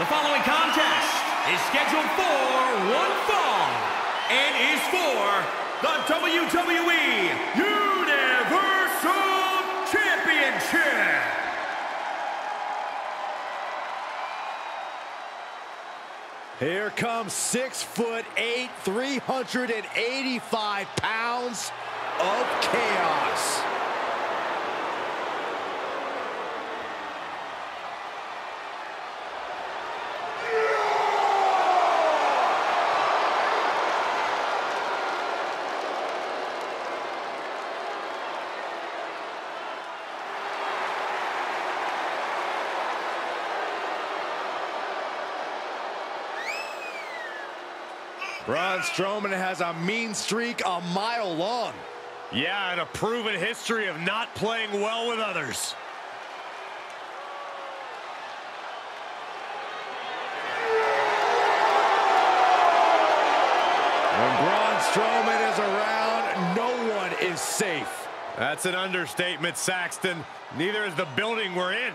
The following contest is scheduled for one fall and is for the WWE Universal Championship. Here comes six foot eight, 385 pounds of chaos. Braun Strowman has a mean streak a mile long. Yeah, and a proven history of not playing well with others. When Braun Strowman is around, no one is safe. That's an understatement, Saxton. Neither is the building we're in.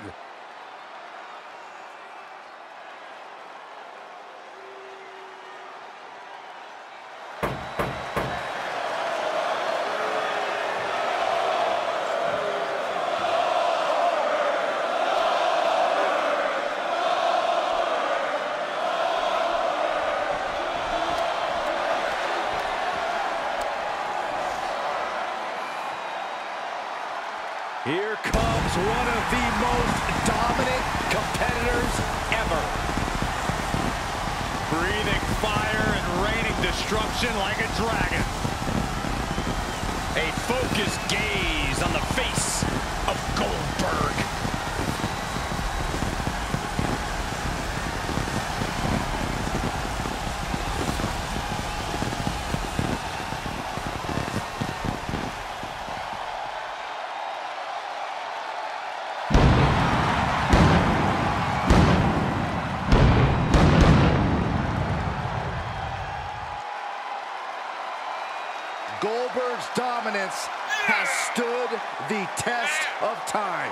Destruction like a dragon. A focused gaze on the face of Goldberg. Goldberg's dominance has stood the test of time.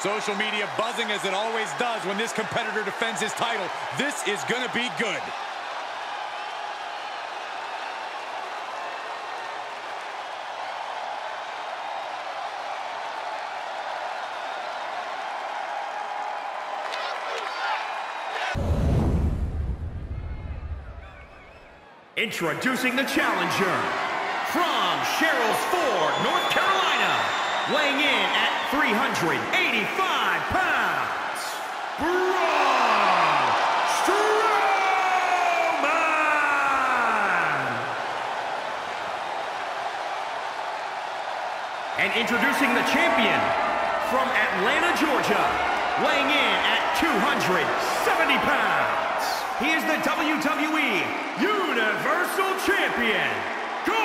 Social media buzzing as it always does when this competitor defends his title. This is going to be good. Introducing the challenger from Sherrills Ford, North Carolina, weighing in at 385 pounds, Braun Strowman! And introducing the champion from Atlanta, Georgia, weighing in at 270 pounds. He is the WWE Universal Champion, Goldberg!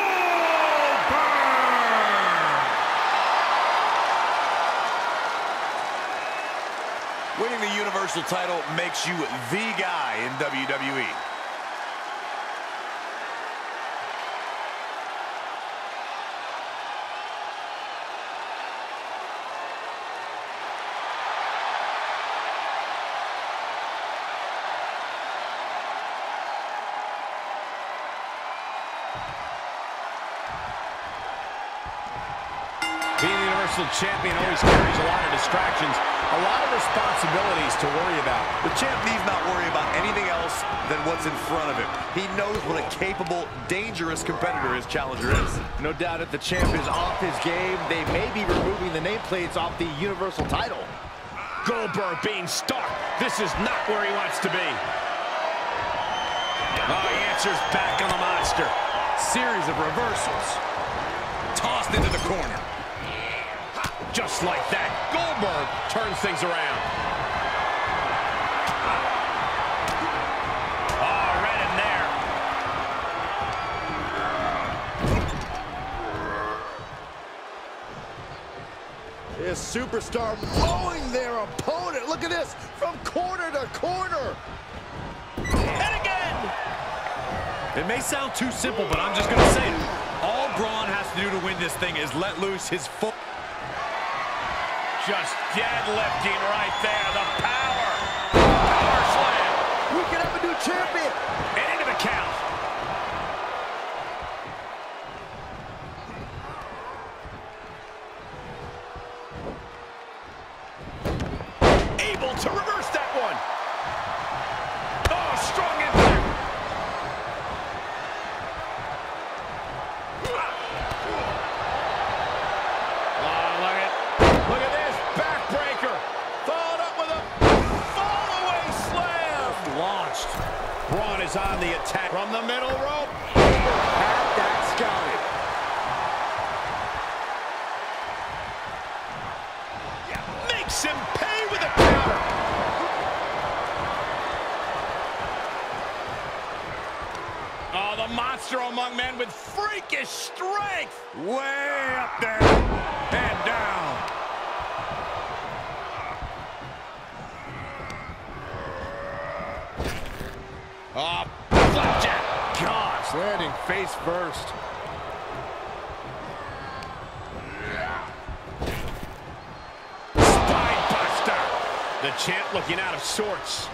Winning the Universal title makes you the guy in. WWE. Universal Champion always carries a lot of distractions, a lot of responsibilities to worry about. The champ needs not worry about anything else than what's in front of him. He knows what a capable, dangerous competitor his challenger is. No doubt if the champ is off his game, they may be removing the nameplates off the Universal title. Goldberg being stark. This is not where he wants to be. Oh, he answers back on the monster. Series of reversals. Tossed into the corner. Just like that, Goldberg turns things around. Oh, there. This superstar mowing their opponent. Look at this, from corner to corner. And again! It may sound too simple, but I'm just going to say it. All Braun has to do to win this thing is let loose his full... Just deadlifting right there. The power. Power slam. We can have a new champion. And into the count. Able to reverse that one. Oh, strong impact. Oh, look at, look at this backbreaker. Followed up with a fallaway slam. Launched. Braun is on the attack from the middle rope. Had that scouted. Makes him pay with a counter. Oh, the monster among men with freakish strength. Way up there. And down. Oh, Gosh, landing face first. Spine buster. The champ looking out of sorts.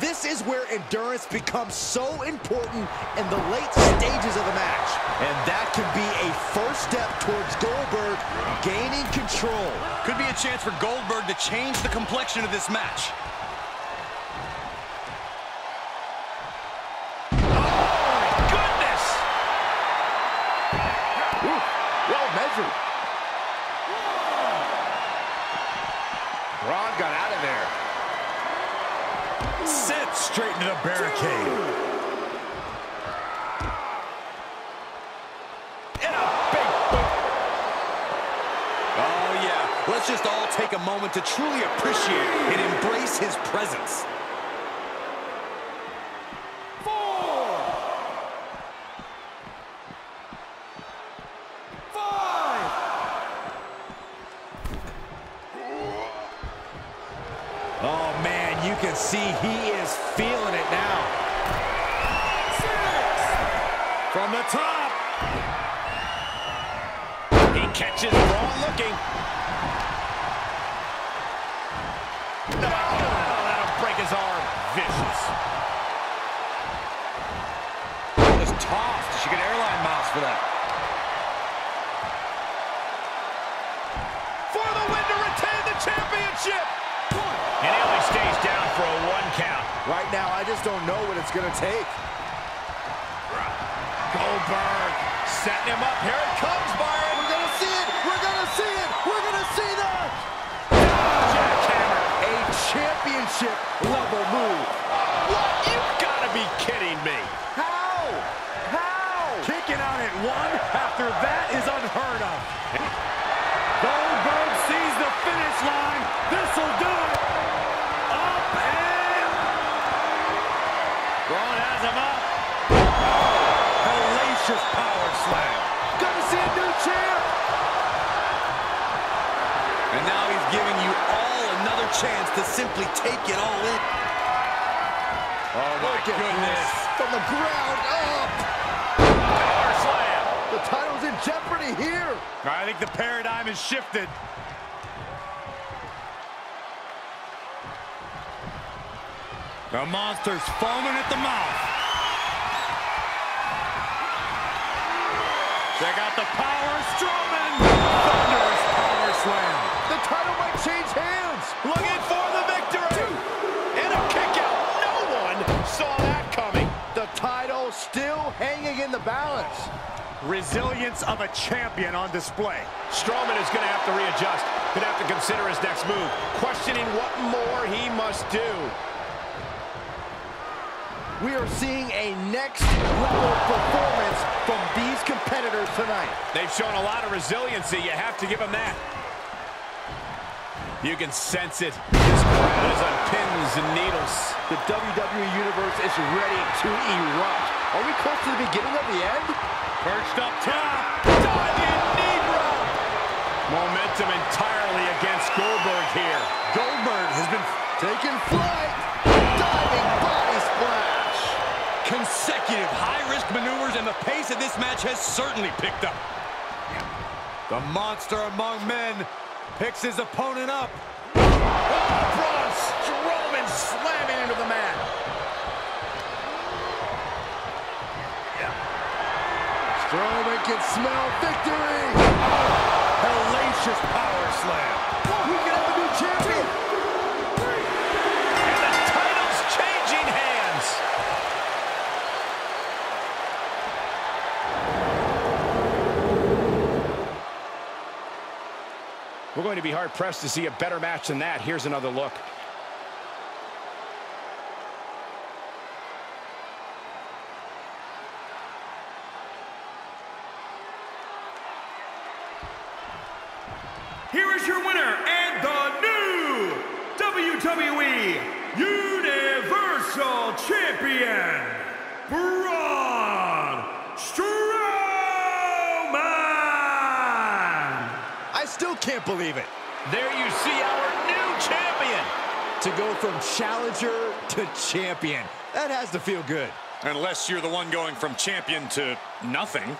This is where endurance becomes so important in the late stages of the match. And that can be a first step towards Goldberg gaining control. Could be a chance for Goldberg to change the complexion of this match. Sent straight into the barricade. Oh, yeah. Let's just all take a moment to truly appreciate and embrace his presence. Oh, man, you can see he is feeling it now. From the top. He catches Braun looking. Just don't know what it's going to take. Goldberg setting him up. Here it comes, Byron. We're going to see it. We're going to see it. We're going to see that. Jackhammer. A championship level move. What? You've got to be kidding me. How? How? Kicking out at one after that is unheard of. Goldberg sees the finish line. This'll do it. The ground up. Power slam. The title's in jeopardy here. I think the paradigm has shifted. The monster's foaming at the mouth. Check out the power, Strowman! Thunderous power slam. The title might change hands. Looking hanging in the balance. Resilience of a champion on display. Strowman is going to have to readjust. Going to have to consider his next move. Questioning what more he must do. We are seeing a next level performance from these competitors tonight. They've shown a lot of resiliency. You have to give them that. You can sense it. This crowd is on pins and needles. The WWE Universe is ready to erupt. Are we close to the beginning of the end? Perched up top. Diving knee drop. Momentum entirely against Goldberg here. Goldberg has been Taking flight. Diving body splash. consecutive high-risk maneuvers, and the pace of this match has certainly picked up. The monster among men picks his opponent up. Oh, Braun Strowman slamming into the mat. Strowman can smell victory. Hellacious power slam. We can have a new champion. And the title's changing hands. We're going to be hard-pressed to see a better match than that. Here's another look. Is your winner and the new WWE Universal Champion, Braun Strowman! I still can't believe it. There you see our new champion. To go from challenger to champion. That has to feel good. Unless you're the one going from champion to nothing.